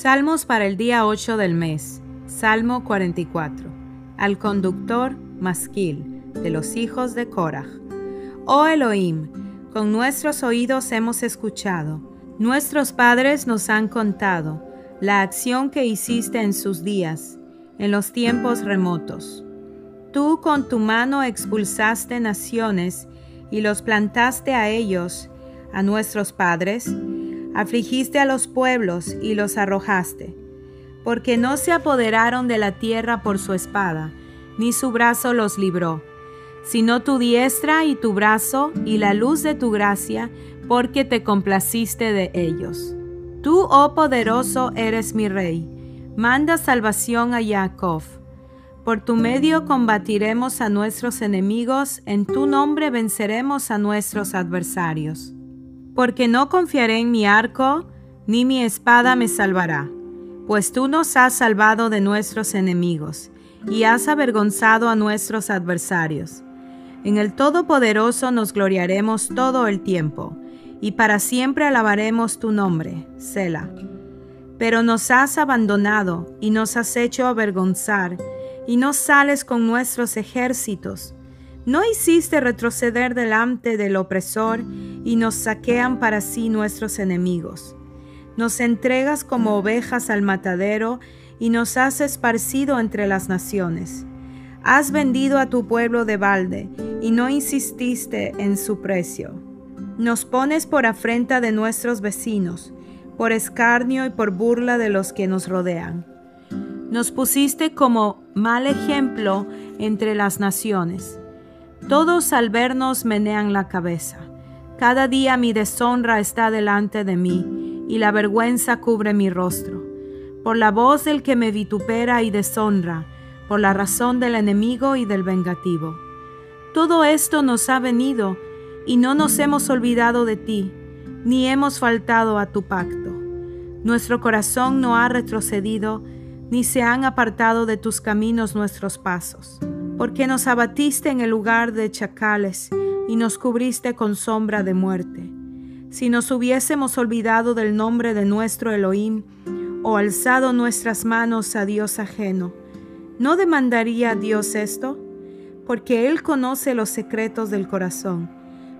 Salmos para el día 8 del mes. Salmo 44. Al conductor Masquil, de los hijos de Korah. Oh Elohim, con nuestros oídos hemos escuchado, nuestros padres nos han contado la acción que hiciste en sus días, en los tiempos remotos. Tú con tu mano expulsaste naciones y los plantaste a ellos, a nuestros padres, afligiste a los pueblos y los arrojaste, porque no se apoderaron de la tierra por su espada, ni su brazo los libró, sino tu diestra y tu brazo y la luz de tu gracia, porque te complaciste de ellos. Tú, oh poderoso, eres mi rey, manda salvación a Jacob. Por tu medio combatiremos a nuestros enemigos, en tu nombre venceremos a nuestros adversarios porque no confiaré en mi arco, ni mi espada me salvará, pues tú nos has salvado de nuestros enemigos, y has avergonzado a nuestros adversarios. En el Todopoderoso nos gloriaremos todo el tiempo, y para siempre alabaremos tu nombre, Sela. Pero nos has abandonado y nos has hecho avergonzar, y no sales con nuestros ejércitos. No hiciste retroceder delante del opresor y nos saquean para sí nuestros enemigos. Nos entregas como ovejas al matadero y nos has esparcido entre las naciones. Has vendido a tu pueblo de balde y no insististe en su precio. Nos pones por afrenta de nuestros vecinos, por escarnio y por burla de los que nos rodean. Nos pusiste como mal ejemplo entre las naciones todos al vernos menean la cabeza. Cada día mi deshonra está delante de mí, y la vergüenza cubre mi rostro. Por la voz del que me vitupera y deshonra, por la razón del enemigo y del vengativo. Todo esto nos ha venido, y no nos hemos olvidado de ti, ni hemos faltado a tu pacto. Nuestro corazón no ha retrocedido, ni se han apartado de tus caminos nuestros pasos porque nos abatiste en el lugar de chacales y nos cubriste con sombra de muerte. Si nos hubiésemos olvidado del nombre de nuestro Elohim o alzado nuestras manos a Dios ajeno, ¿no demandaría Dios esto? Porque Él conoce los secretos del corazón,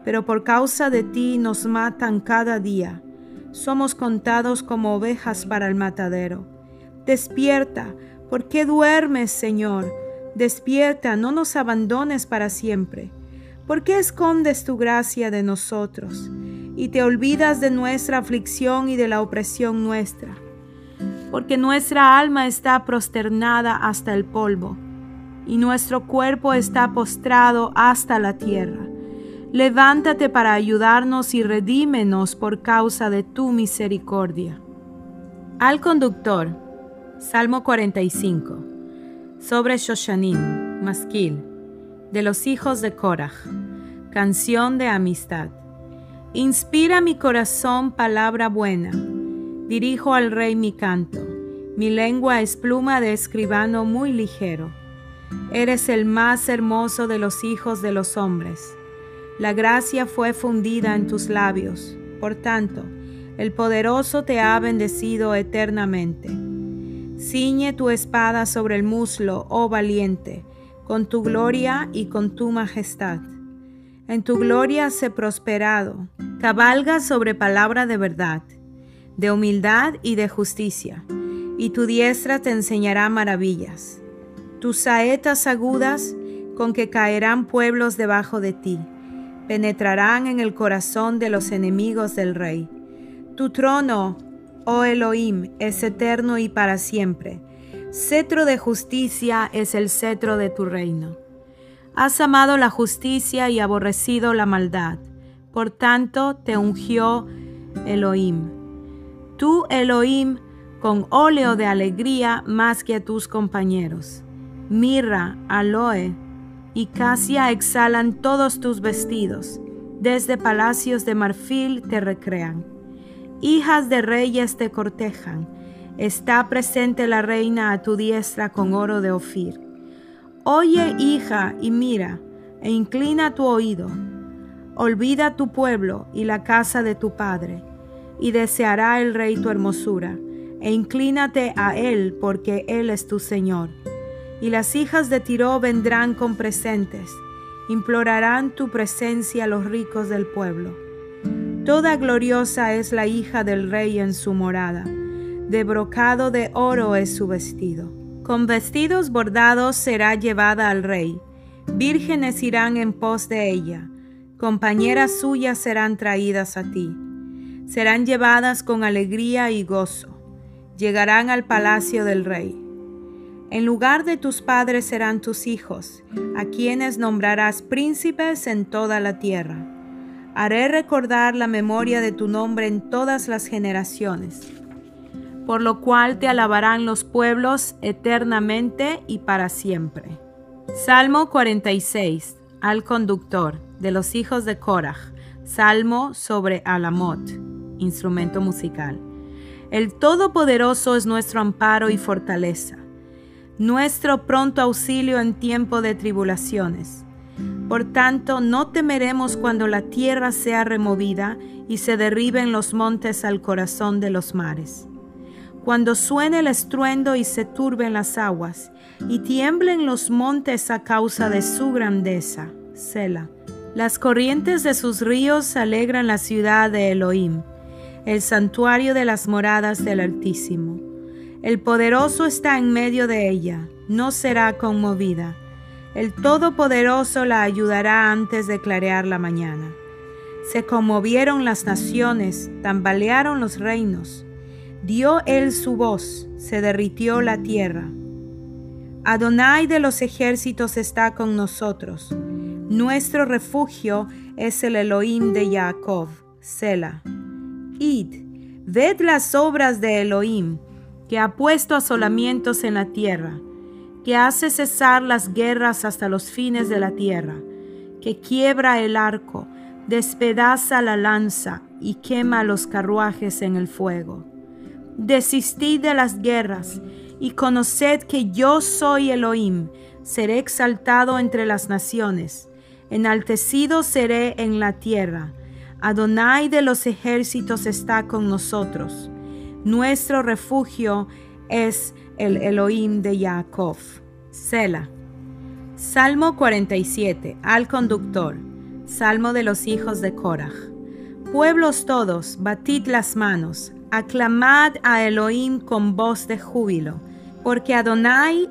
pero por causa de ti nos matan cada día. Somos contados como ovejas para el matadero. Despierta, ¿por qué duermes, Señor? Despierta, no nos abandones para siempre. ¿Por qué escondes tu gracia de nosotros y te olvidas de nuestra aflicción y de la opresión nuestra? Porque nuestra alma está prosternada hasta el polvo y nuestro cuerpo está postrado hasta la tierra. Levántate para ayudarnos y redímenos por causa de tu misericordia. Al conductor, Salmo 45 sobre Shoshanim, Masquil, de los hijos de Korah, canción de amistad. Inspira mi corazón palabra buena, dirijo al rey mi canto, mi lengua es pluma de escribano muy ligero. Eres el más hermoso de los hijos de los hombres. La gracia fue fundida en tus labios, por tanto, el poderoso te ha bendecido eternamente. Ciñe tu espada sobre el muslo, oh valiente, con tu gloria y con tu majestad. En tu gloria sé prosperado, cabalga sobre palabra de verdad, de humildad y de justicia, y tu diestra te enseñará maravillas. Tus saetas agudas con que caerán pueblos debajo de ti, penetrarán en el corazón de los enemigos del rey. Tu trono, oh Elohim, es eterno y para siempre. Cetro de justicia es el cetro de tu reino. Has amado la justicia y aborrecido la maldad. Por tanto te ungió Elohim. Tú, Elohim, con óleo de alegría más que a tus compañeros. Mirra, aloe y casia exhalan todos tus vestidos. Desde palacios de marfil te recrean. Hijas de reyes te cortejan. Está presente la reina a tu diestra con oro de Ofir. Oye, hija, y mira, e inclina tu oído. Olvida tu pueblo y la casa de tu padre, y deseará el rey tu hermosura, e inclínate a Él, porque Él es tu Señor. Y las hijas de Tiro vendrán con presentes, implorarán tu presencia los ricos del pueblo. Toda gloriosa es la hija del rey en su morada, de brocado de oro es su vestido. Con vestidos bordados será llevada al rey, vírgenes irán en pos de ella, compañeras suyas serán traídas a ti, serán llevadas con alegría y gozo, llegarán al palacio del rey. En lugar de tus padres serán tus hijos, a quienes nombrarás príncipes en toda la tierra. Haré recordar la memoria de tu nombre en todas las generaciones, por lo cual te alabarán los pueblos eternamente y para siempre. Salmo 46. Al conductor de los hijos de Korah. Salmo sobre Alamot, instrumento musical. El Todopoderoso es nuestro amparo y fortaleza nuestro pronto auxilio en tiempo de tribulaciones. Por tanto, no temeremos cuando la tierra sea removida y se derriben los montes al corazón de los mares. Cuando suene el estruendo y se turben las aguas, y tiemblen los montes a causa de su grandeza. Sela. Las corrientes de sus ríos alegran la ciudad de Elohim, el santuario de las moradas del Altísimo. El poderoso está en medio de ella, no será conmovida. El Todopoderoso la ayudará antes de clarear la mañana. Se conmovieron las naciones, tambalearon los reinos. Dio él su voz, se derritió la tierra. Adonai de los ejércitos está con nosotros. Nuestro refugio es el Elohim de Jacob, Sela. Id, ved las obras de Elohim, que ha puesto asolamientos en la tierra, que hace cesar las guerras hasta los fines de la tierra, que quiebra el arco, despedaza la lanza y quema los carruajes en el fuego. Desistid de las guerras y conoced que yo soy Elohim, seré exaltado entre las naciones, enaltecido seré en la tierra. Adonai de los ejércitos está con nosotros nuestro refugio es el Elohim de Jacob. Sela. Salmo 47. Al conductor. Salmo de los hijos de Korah. Pueblos todos, batid las manos, aclamad a Elohim con voz de júbilo, porque Adonai,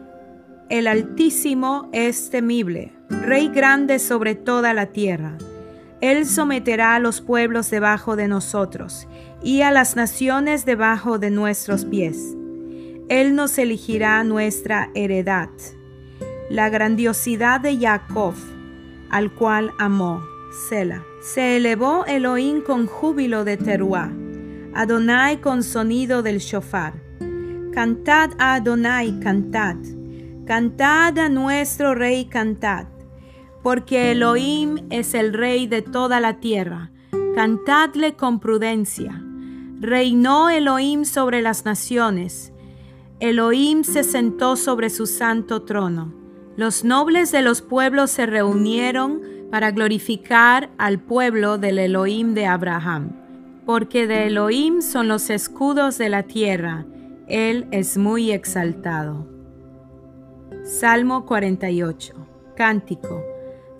el Altísimo, es temible, Rey grande sobre toda la tierra. Él someterá a los pueblos debajo de nosotros y a las naciones debajo de nuestros pies. Él nos elegirá nuestra heredad, la grandiosidad de Jacob, al cual amó. Sela. Se elevó Elohim con júbilo de Teruá, Adonai con sonido del shofar. Cantad a Adonai, cantad. Cantad a nuestro rey, cantad. Porque Elohim es el rey de toda la tierra. Cantadle con prudencia Reinó Elohim sobre las naciones. Elohim se sentó sobre su santo trono. Los nobles de los pueblos se reunieron para glorificar al pueblo del Elohim de Abraham, porque de Elohim son los escudos de la tierra. Él es muy exaltado. Salmo 48. Cántico.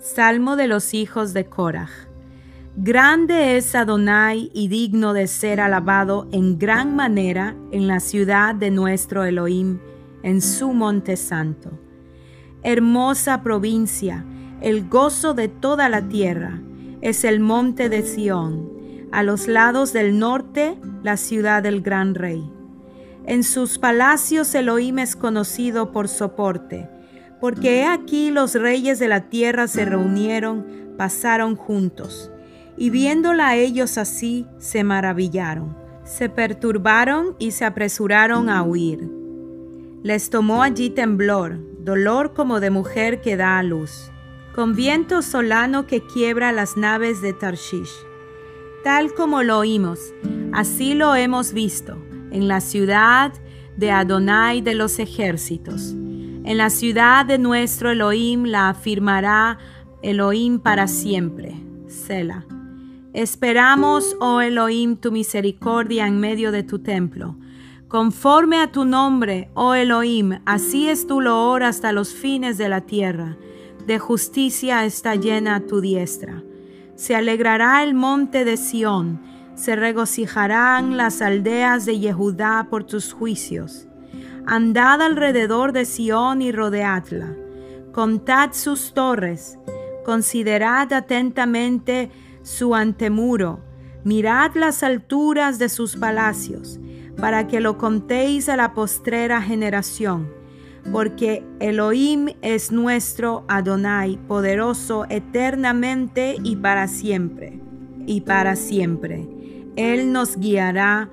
Salmo de los hijos de Korah. Grande es Adonai y digno de ser alabado en gran manera en la ciudad de nuestro Elohim, en su monte santo. Hermosa provincia, el gozo de toda la tierra, es el monte de Sión, a los lados del norte la ciudad del gran rey. En sus palacios Elohim es conocido por soporte, porque he aquí los reyes de la tierra se reunieron, pasaron juntos y viéndola ellos así, se maravillaron, se perturbaron y se apresuraron a huir. Les tomó allí temblor, dolor como de mujer que da a luz, con viento solano que quiebra las naves de Tarshish. Tal como lo oímos, así lo hemos visto en la ciudad de Adonai de los ejércitos. En la ciudad de nuestro Elohim la afirmará Elohim para siempre. Selah. Esperamos, oh Elohim, tu misericordia en medio de tu templo. Conforme a tu nombre, oh Elohim, así es tu loor hasta los fines de la tierra. De justicia está llena tu diestra. Se alegrará el monte de Sión, se regocijarán las aldeas de Yehudá por tus juicios. Andad alrededor de Sión y rodeadla. Contad sus torres, considerad atentamente su antemuro, mirad las alturas de sus palacios, para que lo contéis a la postrera generación, porque Elohim es nuestro Adonai, poderoso eternamente y para siempre, y para siempre. Él nos guiará